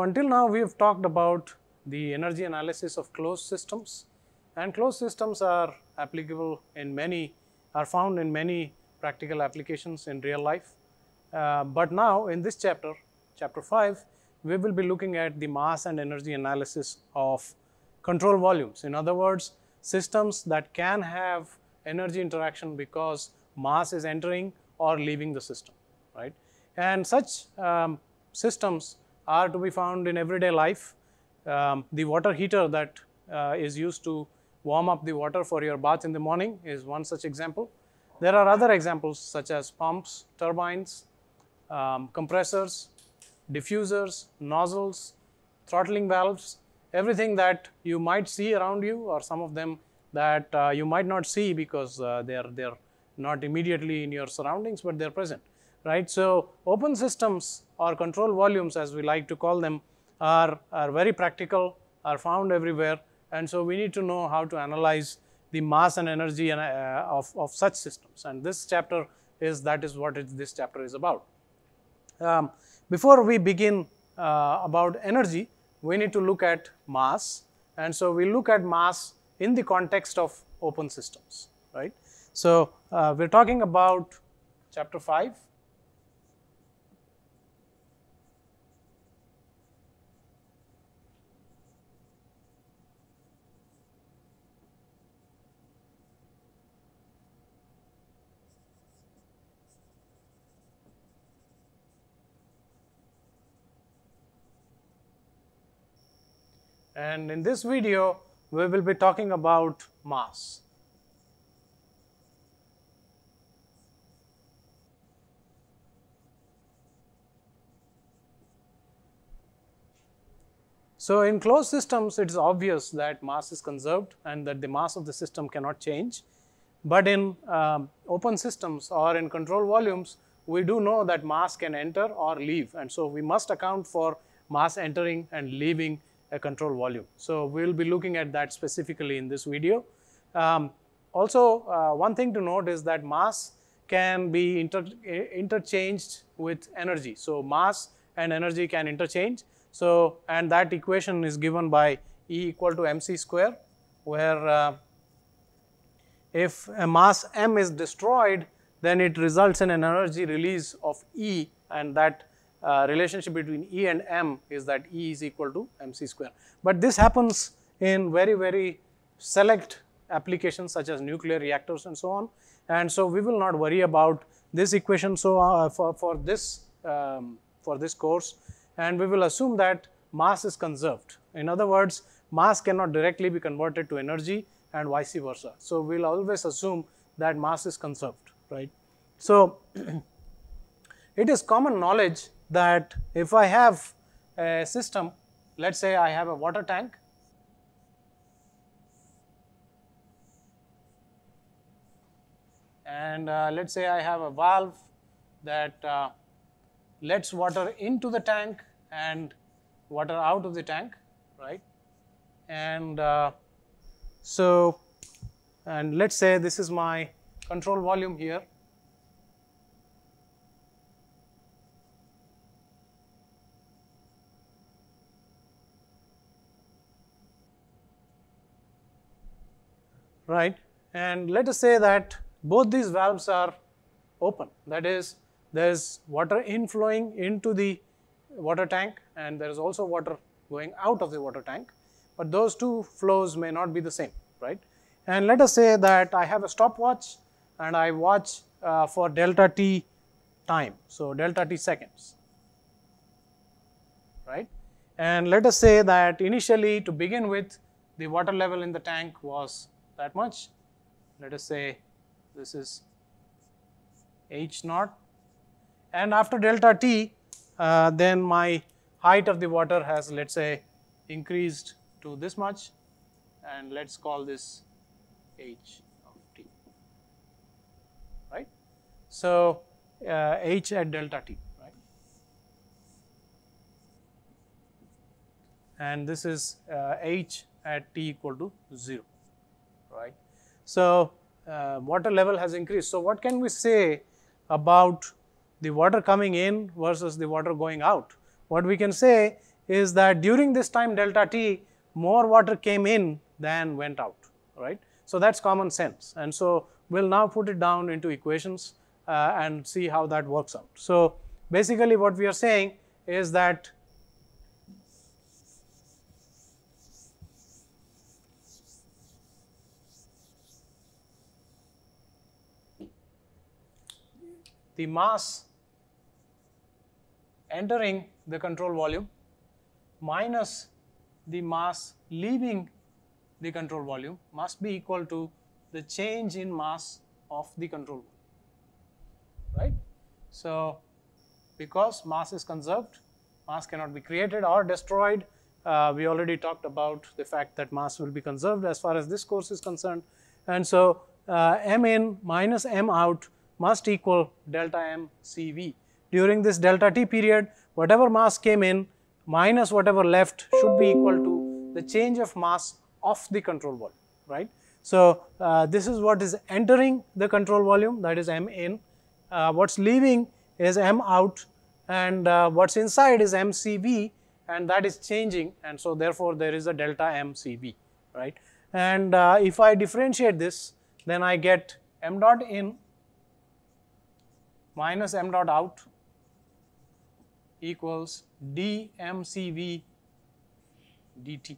So, until now we have talked about the energy analysis of closed systems and closed systems are applicable in many are found in many practical applications in real life. Uh, but now in this chapter, chapter 5, we will be looking at the mass and energy analysis of control volumes. In other words, systems that can have energy interaction because mass is entering or leaving the system, right? And such um, systems are to be found in everyday life. Um, the water heater that uh, is used to warm up the water for your bath in the morning is one such example. There are other examples such as pumps, turbines, um, compressors, diffusers, nozzles, throttling valves, everything that you might see around you or some of them that uh, you might not see because uh, they are they are not immediately in your surroundings, but they are present, right? So, open systems or control volumes as we like to call them are, are very practical, are found everywhere and so we need to know how to analyze the mass and energy and, uh, of, of such systems and this chapter is that is what it, this chapter is about. Um, before we begin uh, about energy, we need to look at mass and so we look at mass in the context of open systems, right. So, uh, we are talking about chapter 5 and in this video we will be talking about mass. So, in closed systems it is obvious that mass is conserved and that the mass of the system cannot change, but in um, open systems or in control volumes we do know that mass can enter or leave and so we must account for mass entering and leaving a control volume. So, we will be looking at that specifically in this video. Um, also, uh, one thing to note is that mass can be inter interchanged with energy. So, mass and energy can interchange. So, and that equation is given by E equal to mc square, where uh, if a mass m is destroyed, then it results in an energy release of E and that uh, relationship between E and M is that E is equal to mc square. But this happens in very, very select applications such as nuclear reactors and so on. And so, we will not worry about this equation so uh, for, for this um, for this course and we will assume that mass is conserved. In other words, mass cannot directly be converted to energy and vice versa. So, we will always assume that mass is conserved, right. So, it is common knowledge that if I have a system, let us say I have a water tank and uh, let us say I have a valve that uh, lets water into the tank and water out of the tank, right. And uh, so, and let us say this is my control volume here right. And let us say that both these valves are open that is there is water inflowing into the water tank and there is also water going out of the water tank, but those two flows may not be the same right. And let us say that I have a stopwatch and I watch uh, for delta t time, so delta t seconds right. And let us say that initially to begin with the water level in the tank was that much. Let us say this is h naught and after delta t uh, then my height of the water has let us say increased to this much and let us call this h of t right. So, uh, h at delta t right and this is uh, h at t equal to 0 right. So, uh, water level has increased. So, what can we say about the water coming in versus the water going out? What we can say is that during this time delta t, more water came in than went out, right? So that's common sense. And so we'll now put it down into equations uh, and see how that works out. So basically what we are saying is that the mass entering the control volume minus the mass leaving the control volume must be equal to the change in mass of the control volume, right. So, because mass is conserved, mass cannot be created or destroyed. Uh, we already talked about the fact that mass will be conserved as far as this course is concerned. And so, uh, m in minus m out must equal delta m CV. During this delta t period, whatever mass came in minus whatever left should be equal to the change of mass of the control volume, right. So, uh, this is what is entering the control volume that is m in, uh, what is leaving is m out and uh, what is inside is mCV and that is changing and so therefore, there is a delta mCV, right. And uh, if I differentiate this then I get m dot in minus m dot out equals dmCV dt,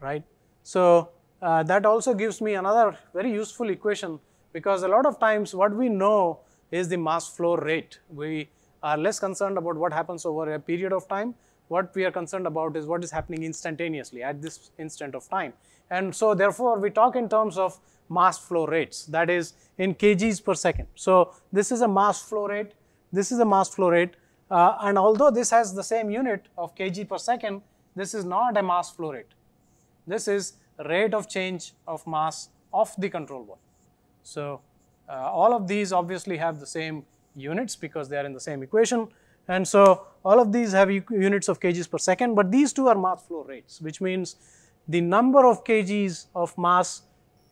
right. So, uh, that also gives me another very useful equation because a lot of times what we know is the mass flow rate. We are less concerned about what happens over a period of time. What we are concerned about is what is happening instantaneously at this instant of time. And so therefore, we talk in terms of mass flow rates that is in kgs per second. So, this is a mass flow rate, this is a mass flow rate uh, and although this has the same unit of kg per second, this is not a mass flow rate. This is rate of change of mass of the control volume. So, uh, all of these obviously have the same units because they are in the same equation and so all of these have units of kgs per second, but these two are mass flow rates which means the number of kgs of mass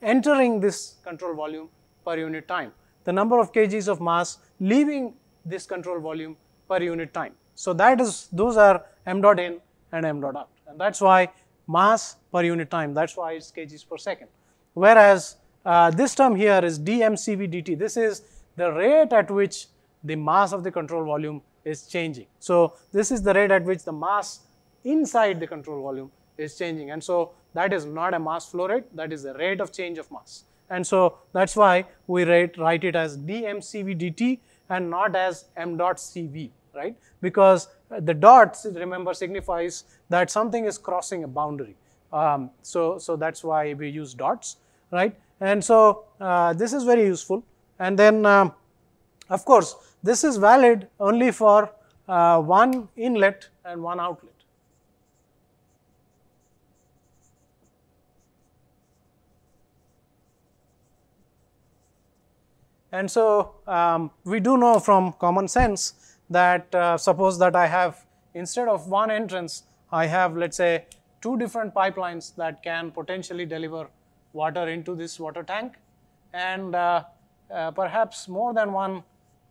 entering this control volume per unit time, the number of kgs of mass leaving this control volume per unit time. So, that is those are m dot in and m dot out and that is why mass per unit time that is why it is kgs per second. Whereas, uh, this term here is dmCV dt this is the rate at which the mass of the control volume is changing. So, this is the rate at which the mass inside the control volume is changing and so that is not a mass flow rate that is the rate of change of mass and so that is why we write, write it as dmCV dt and not as m dot cv right because the dots remember signifies that something is crossing a boundary. Um, so, so that is why we use dots right and so uh, this is very useful and then um, of course this is valid only for uh, one inlet and one outlet. And so um, we do know from common sense that uh, suppose that I have instead of one entrance, I have let us say two different pipelines that can potentially deliver water into this water tank and uh, uh, perhaps more than one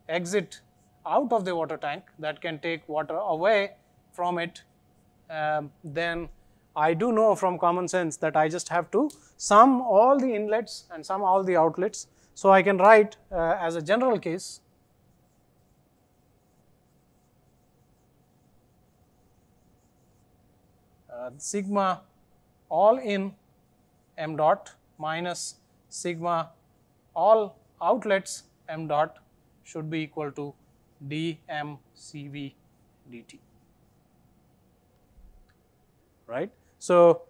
exit out of the water tank that can take water away from it, um, then I do know from common sense that I just have to sum all the inlets and sum all the outlets. So, I can write uh, as a general case uh, sigma all in m dot minus sigma all outlets m dot should be equal to dmCV dt, right. So,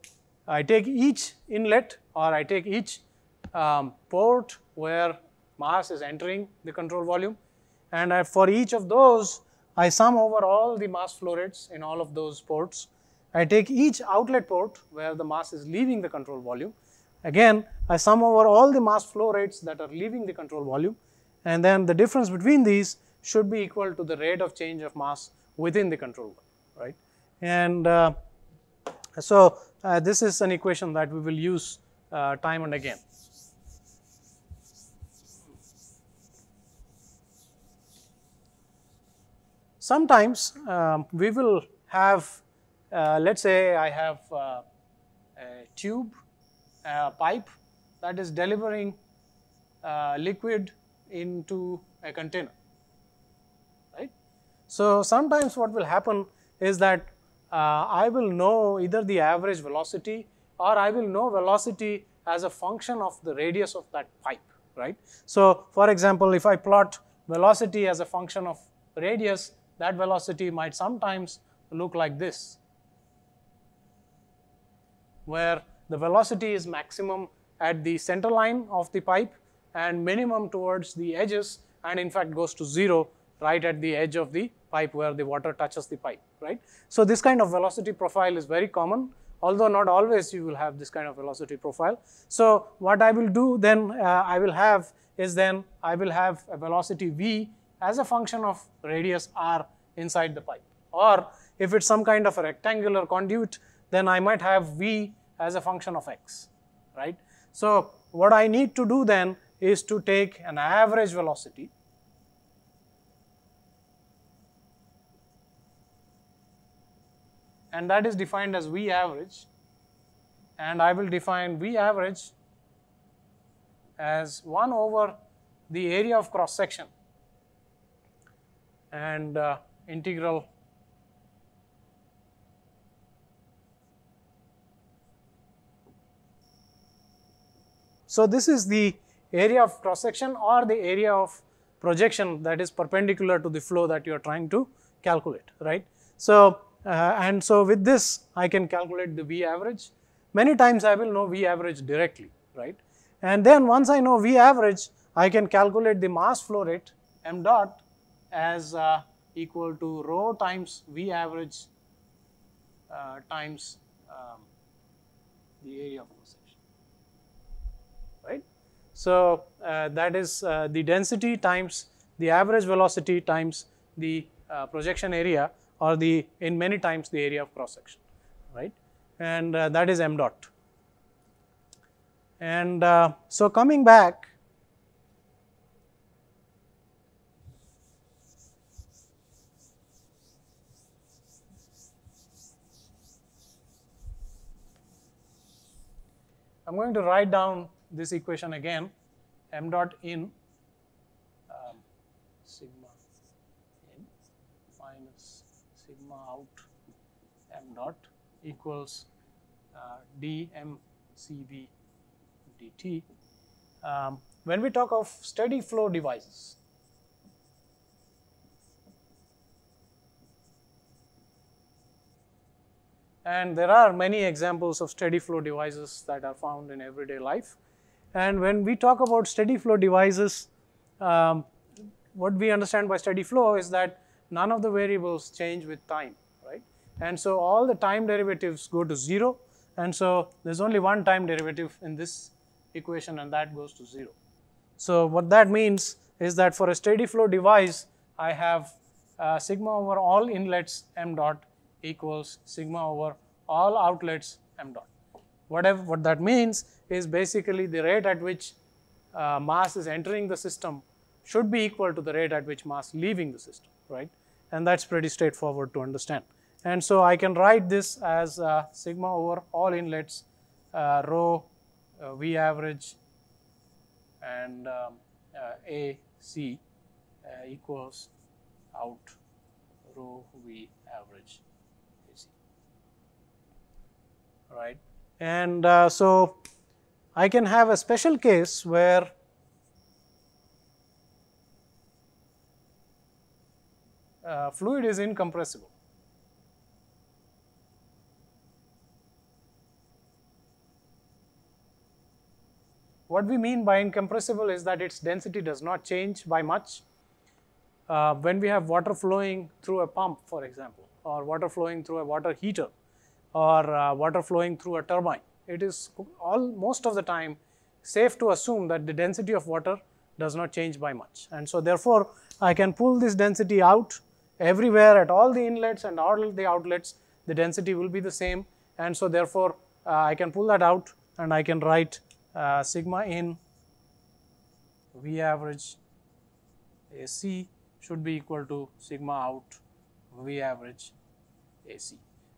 I take each inlet or I take each um, port where mass is entering the control volume and I, for each of those I sum over all the mass flow rates in all of those ports I take each outlet port where the mass is leaving the control volume. Again, I sum over all the mass flow rates that are leaving the control volume and then the difference between these should be equal to the rate of change of mass within the control volume, right. And uh, so, uh, this is an equation that we will use uh, time and again. Sometimes um, we will have, uh, let's say I have uh, a tube, a pipe that is delivering uh, liquid into a container, right. So, sometimes what will happen is that uh, I will know either the average velocity or I will know velocity as a function of the radius of that pipe, right. So, for example, if I plot velocity as a function of radius, that velocity might sometimes look like this, where the velocity is maximum at the center line of the pipe and minimum towards the edges and in fact goes to 0 right at the edge of the pipe where the water touches the pipe, right. So, this kind of velocity profile is very common although not always you will have this kind of velocity profile. So, what I will do then uh, I will have is then I will have a velocity v as a function of radius r inside the pipe or if it is some kind of a rectangular conduit then I might have v as a function of x, right. So, what I need to do then is to take an average velocity and that is defined as V average and I will define V average as 1 over the area of cross section and uh, integral So, this is the area of cross section or the area of projection that is perpendicular to the flow that you are trying to calculate, right. So, uh, and so with this I can calculate the V average. Many times I will know V average directly, right. And then once I know V average, I can calculate the mass flow rate m dot as uh, equal to rho times V average uh, times um, the area of cross section, right. So, uh, that is uh, the density times the average velocity times the uh, projection area or the in many times the area of cross section, right? And that is m dot. And so coming back, I am going to write down this equation again m dot in um, sigma in minus sigma out m dot equals uh, dmcv dt. Um, when we talk of steady flow devices, and there are many examples of steady flow devices that are found in everyday life. And when we talk about steady flow devices, um, what we understand by steady flow is that none of the variables change with time, right? And so all the time derivatives go to 0 and so there's only one time derivative in this equation and that goes to 0. So what that means is that for a steady flow device, I have uh, sigma over all inlets m dot equals sigma over all outlets m dot. Whatever what that means is basically the rate at which uh, mass is entering the system should be equal to the rate at which mass leaving the system, right? and that is pretty straightforward to understand. And so I can write this as uh, sigma over all inlets uh, rho uh, V average and um, uh, A C uh, equals out rho V average AC, right. And uh, so I can have a special case where uh, fluid is incompressible. What we mean by incompressible is that its density does not change by much. Uh, when we have water flowing through a pump, for example, or water flowing through a water heater, or uh, water flowing through a turbine, it is all most of the time safe to assume that the density of water does not change by much. And so therefore, I can pull this density out everywhere at all the inlets and all the outlets the density will be the same and so therefore uh, I can pull that out and I can write uh, sigma in V average AC should be equal to sigma out V average AC.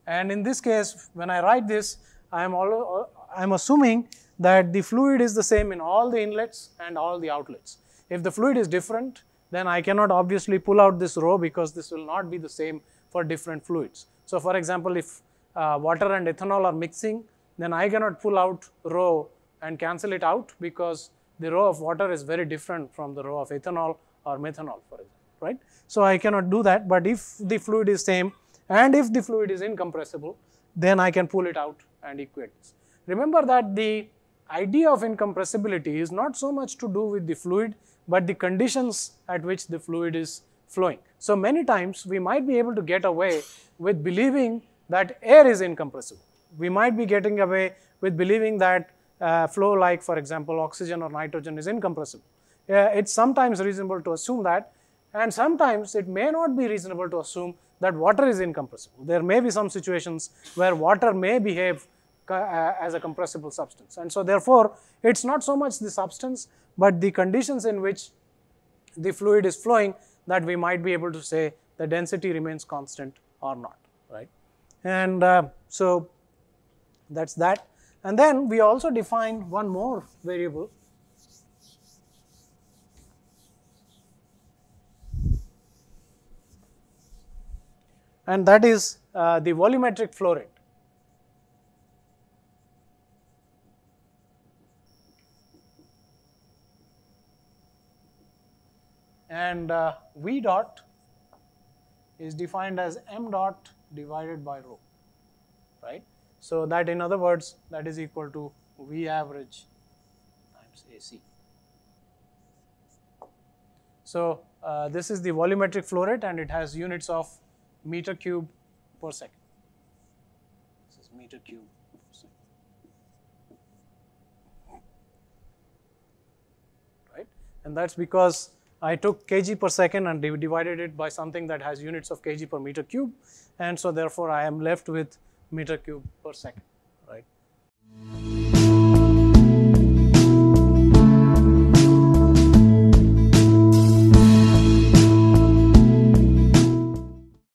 And in this case, when I write this, I am, all, I am assuming that the fluid is the same in all the inlets and all the outlets. If the fluid is different, then I cannot obviously pull out this rho because this will not be the same for different fluids. So, for example, if uh, water and ethanol are mixing, then I cannot pull out rho and cancel it out because the rho of water is very different from the rho of ethanol or methanol for example, right. So, I cannot do that, but if the fluid is same and if the fluid is incompressible, then I can pull it out and equate this. Remember that the idea of incompressibility is not so much to do with the fluid, but the conditions at which the fluid is flowing. So, many times we might be able to get away with believing that air is incompressible. We might be getting away with believing that uh, flow like for example oxygen or nitrogen is incompressible. Uh, it's sometimes reasonable to assume that and sometimes it may not be reasonable to assume that water is incompressible. There may be some situations where water may behave as a compressible substance and so therefore, it is not so much the substance, but the conditions in which the fluid is flowing that we might be able to say the density remains constant or not, right. And uh, so, that is that. And then we also define one more variable and that is uh, the volumetric flow rate. And uh, V dot is defined as m dot divided by rho, right. So, that in other words that is equal to V average times AC. So, uh, this is the volumetric flow rate and it has units of meter cube per second. This is meter cube per second. Right? And that is because I took kg per second and divided it by something that has units of kg per meter cube and so therefore I am left with meter cube per second, right.